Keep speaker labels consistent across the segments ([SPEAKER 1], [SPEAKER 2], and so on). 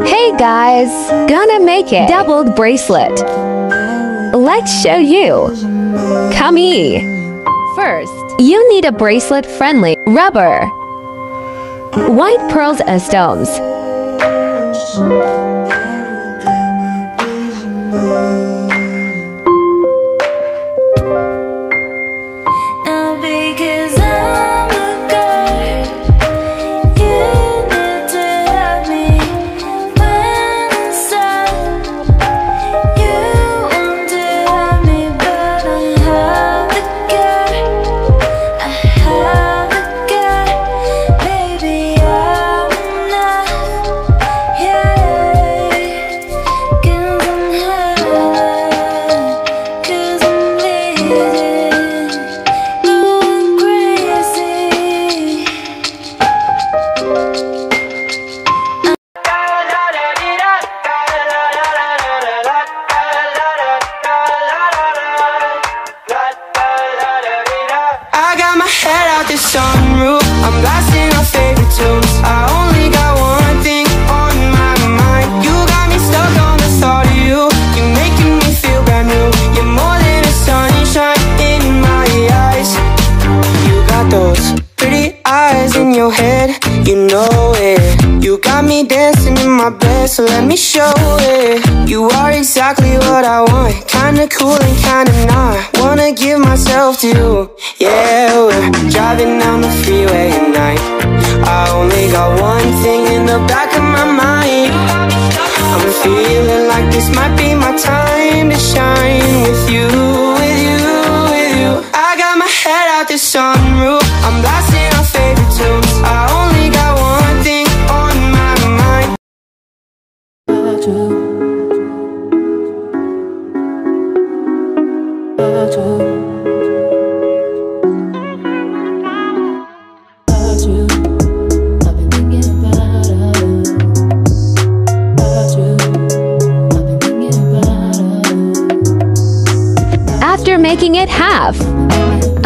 [SPEAKER 1] Hey guys, gonna make it doubled bracelet. Let's show you. Come here. First, you need a bracelet friendly rubber. White pearls and stones.
[SPEAKER 2] Out the sunroof. I'm blasting our favorite tunes. I only got one thing on my mind. You got me stuck on the thought of you. You're making me feel brand new. You're more than a sunshine in my eyes. You got those pretty eyes in your head. You know it. You got me dancing in my bed, so let me show it. You are exactly what I want. Kinda cool and kinda not. Wanna give myself to you. Yeah, we're driving down the freeway at night. I only got one thing in the back of my mind. I'm feeling like this might be my time to shine with you, with you, with you. I got my head out the sunroof.
[SPEAKER 1] Making it half,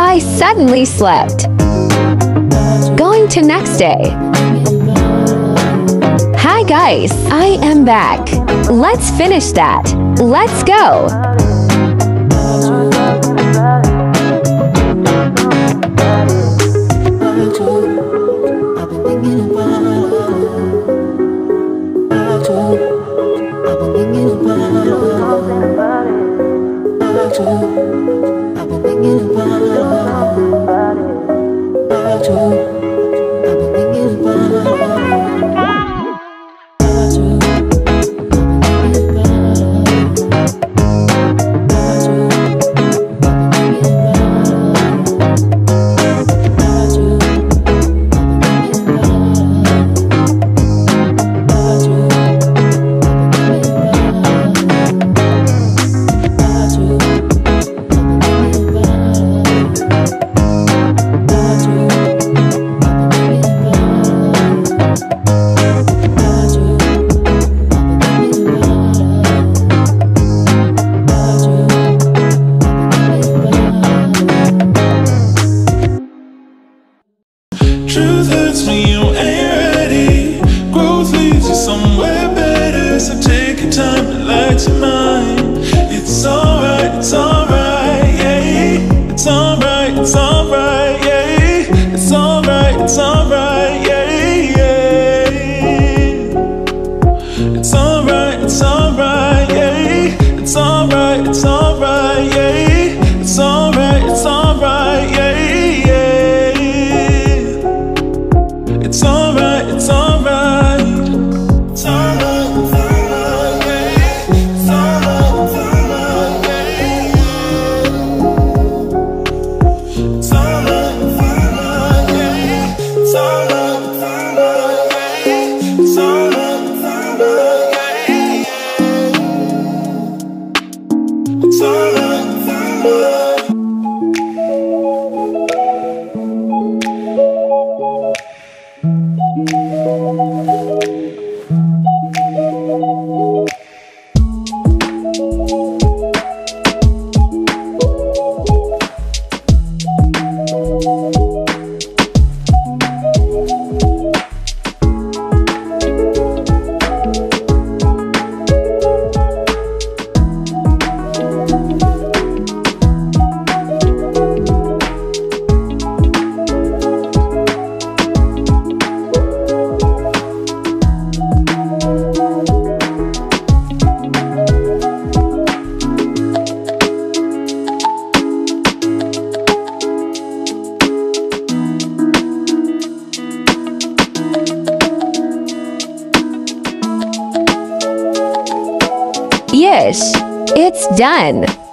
[SPEAKER 1] I suddenly slept. Going to next day. Hi guys, I am back. Let's finish that. Let's go.
[SPEAKER 3] Truth alright, more.
[SPEAKER 4] Yish! It's done!